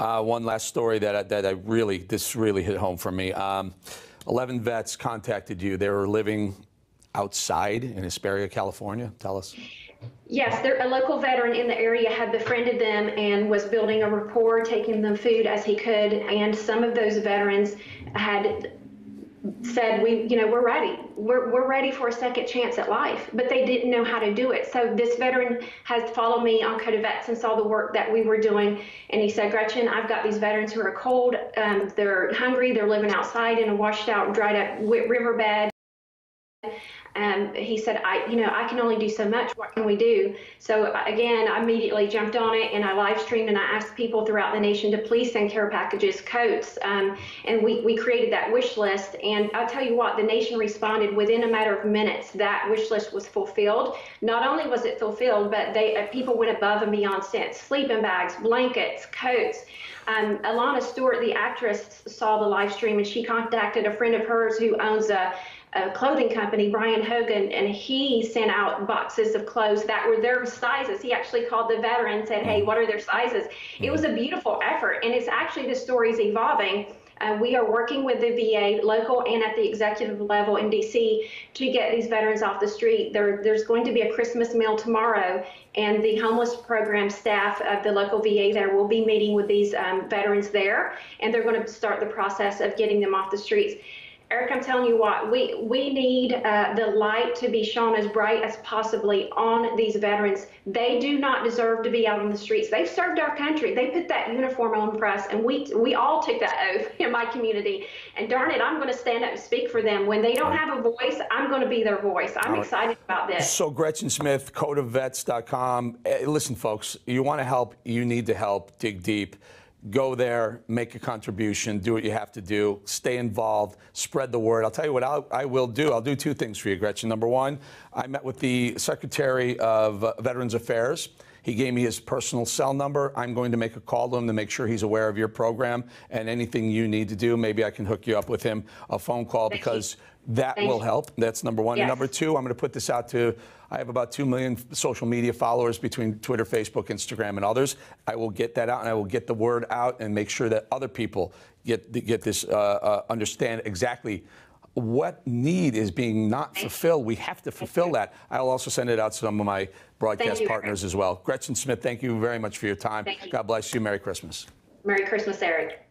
Uh, one last story that I, that I really this really hit home for me. Um, Eleven vets contacted you. They were living outside in Hesperia, California. Tell us. Yes, a local veteran in the area had befriended them and was building a rapport, taking them food as he could. And some of those veterans had said, "We, you know, we're ready. We're we're ready for a second chance at life." But they didn't know how to do it. So this veteran has followed me on Code of Vets and saw the work that we were doing, and he said, "Gretchen, I've got these veterans who are cold. Um, they're hungry. They're living outside in a washed out, dried up riverbed." Um, he said, I, you know, I can only do so much. What can we do? So again, I immediately jumped on it and I live streamed and I asked people throughout the nation to please send care packages, coats, um, and we, we created that wish list. And I'll tell you what, the nation responded within a matter of minutes. That wish list was fulfilled. Not only was it fulfilled, but they uh, people went above and beyond since sleeping bags, blankets, coats. Um, Alana Stewart, the actress, saw the live stream and she contacted a friend of hers who owns a a clothing company, Brian Hogan, and he sent out boxes of clothes that were their sizes. He actually called the veteran and said, Hey, what are their sizes? It was a beautiful effort, and it's actually the story is evolving. Uh, we are working with the VA, local and at the executive level in DC, to get these veterans off the street. There, there's going to be a Christmas meal tomorrow, and the homeless program staff of the local VA there will be meeting with these um, veterans there, and they're going to start the process of getting them off the streets. Eric, I'm telling you what, we, we need uh, the light to be shone as bright as possibly on these veterans. They do not deserve to be out on the streets. They've served our country. They put that uniform on for us, and we, we all took that oath in my community. And darn it, I'm going to stand up and speak for them. When they don't have a voice, I'm going to be their voice. I'm right. excited about this. So, Gretchen Smith, codeofvets.com. Eh, listen, folks, you want to help, you need to help dig deep go there, make a contribution, do what you have to do, stay involved, spread the word. I'll tell you what I'll, I will do. I'll do two things for you, Gretchen. Number one, I met with the Secretary of Veterans Affairs. He gave me his personal cell number. I'm going to make a call to him to make sure he's aware of your program and anything you need to do. Maybe I can hook you up with him, a phone call, Thank because you. that Thank will you. help. That's number one. Yes. And number two, I'm going to put this out to, I have about 2 million social media followers between Twitter, Facebook, Instagram, and others. I will get that out and I will get the word out and make sure that other people get, get this, uh, uh, understand exactly what need is being not fulfilled. We have to fulfill that. I'll also send it out to some of my broadcast partners as well. Gretchen Smith, thank you very much for your time. You. God bless you. Merry Christmas. Merry Christmas, Eric.